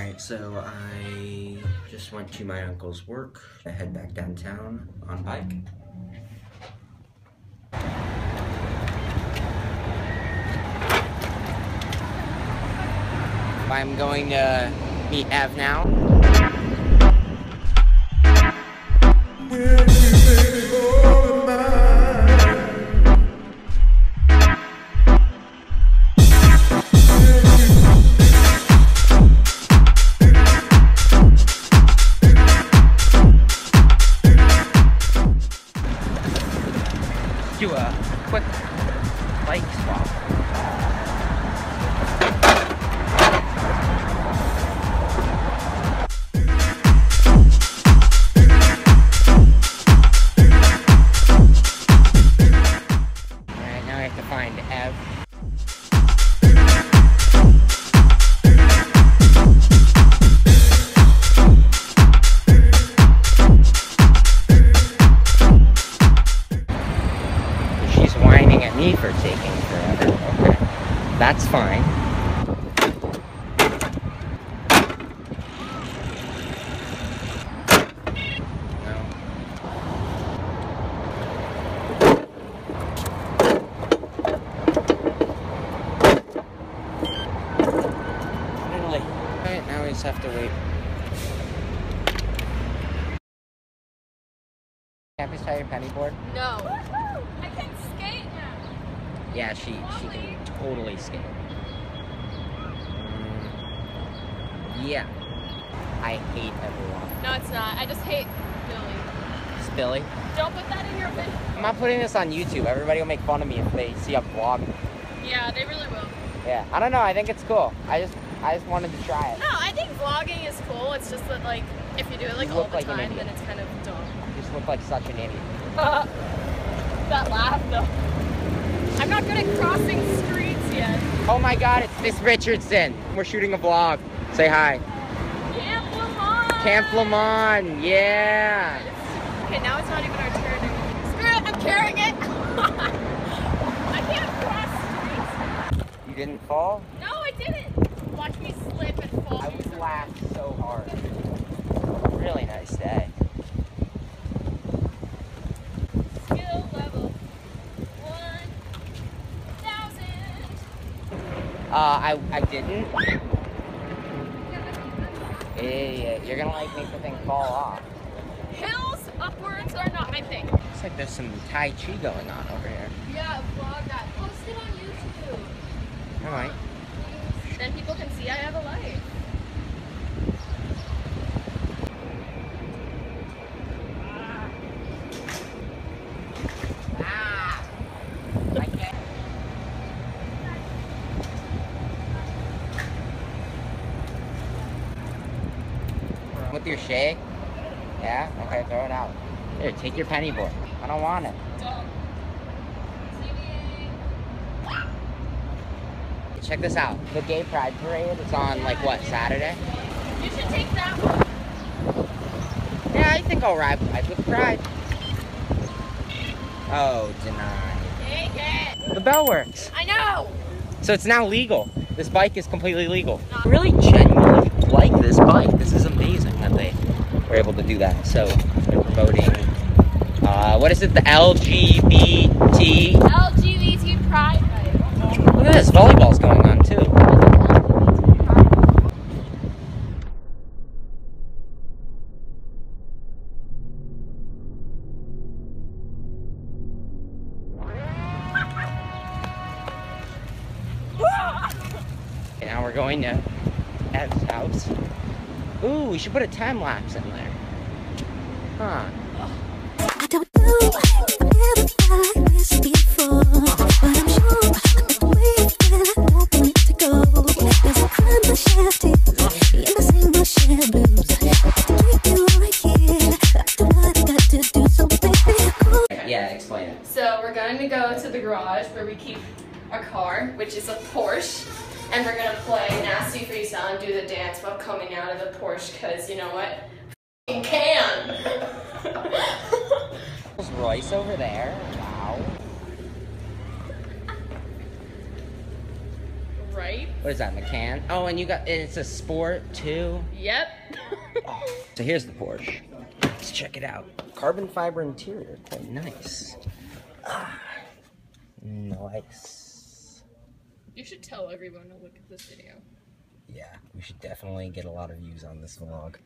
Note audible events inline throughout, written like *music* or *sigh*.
Alright, so I just went to my uncle's work. I head back downtown on bike. I'm going to meet Ev now. Quick bike That's fine. No. Finally. Alright, now we just have to wait. Campus tire your penny board? No. I can skate now. Yeah, she she can totally skate. Yeah. I hate everyone. No, it's not. I just hate Billy. It's Billy. Don't put that in your video. I'm not putting this on YouTube. Everybody will make fun of me if they see a vlog. Yeah, they really will. Yeah. I don't know. I think it's cool. I just I just wanted to try it. No, I think vlogging is cool. It's just that, like, if you do it, like, all the like time, then it's kind of dumb. You just look like such an idiot. *laughs* that laugh, though. I'm not good at crossing streets yet. Oh my god, it's Miss Richardson. We're shooting a vlog. Say hi. Camp Lamont! Camp Lamont. Yeah. Okay, now it's not even our turn. Screw it, I'm carrying it! *laughs* I can't cross streets. You didn't fall? No, I didn't. Watch me slip and fall. I was laughed so hard. Really nice day. Skill level 1000. Uh, I, I didn't. Idiot. You're gonna like make the thing fall off. Hills upwards are not my thing. Looks like there's some Tai Chi going on over here. Yeah, vlog that. Post it on YouTube. Alright. Then people can see I have a life. Ah! I can't. With your shake? Yeah? Okay, throw it out. Here, take your penny board. I don't want it. Check this out. The Gay Pride Parade is on, like, what, Saturday? You should take that one. Yeah, I think I'll ride, ride with Pride. Oh, denied. Take it. The bell works. I know. So it's now legal. This bike is completely legal. I really genuinely like this bike. This is amazing that they were able to do that. So they're promoting, uh, what is it, the LGBT? LGBT Pride Night. Look at this, volleyball's going on too. *laughs* Now we're going to Ev's house. Ooh, we should put a time lapse in there. Huh. I don't know I've ever felt this before, but I'm sure the way that I want it to go. There's a crime that shafted in the single share blues. To keep you right here, after what I got to do, so baby, call Yeah, explain it. So we're going to go to the garage where we keep our car, which is a Porsche, and we're gonna play Nasty Freestyle and do the dance while coming out of the Porsche, cause you know what? F***ing can! *laughs* Rolls Royce over there. Wow. Right? What is that, McCann? Oh, and you got, and it's a sport too. Yep. Oh, *laughs* so here's the Porsche. Let's check it out. Carbon fiber interior, quite nice. Ah, nice. You should tell everyone to look at this video. Yeah, we should definitely get a lot of views on this vlog.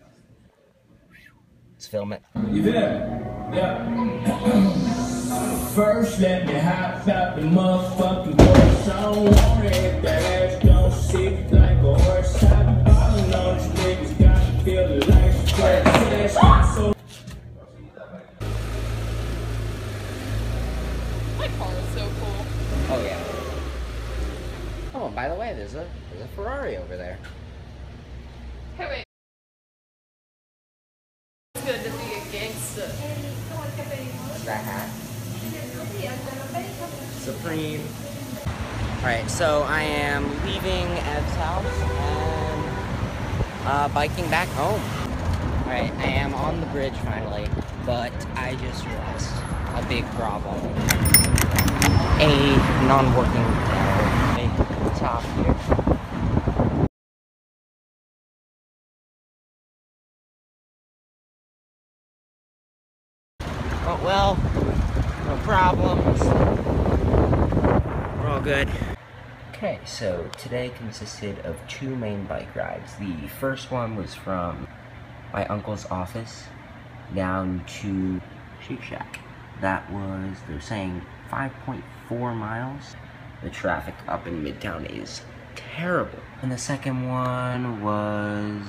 Let's film it. You there? Yeah. First, let me hop out the motherfucking horse. I don't want it. That ass don't sit like a horse. I be ballin' on these niggas. Got to feel the life. So My car is so cool. Oh yeah. By the way, there's a there's a Ferrari over there. Hey, wait. It's good to be a gangster. That hat? Supreme. Alright, so I am leaving Ev's house and uh, biking back home. Alright, I am on the bridge finally, but I just realized a big problem. A non-working top here. Oh, well, no problems. We're all good. Okay, so today consisted of two main bike rides. The first one was from my uncle's office down to Shake Shack. That was, they're saying 5.4 miles. The traffic up in Midtown is terrible. And the second one was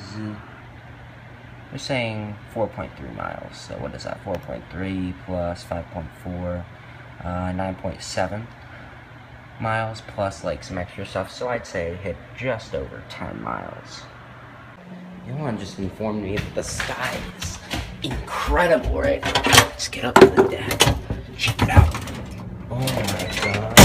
we're saying 4.3 miles. So what is that? 4.3 plus 5.4, uh, 9.7 miles plus like some extra stuff. So I'd say hit just over 10 miles. Elon just informed me that the sky is incredible right now. Let's get up to the deck. Check it out. Oh my god.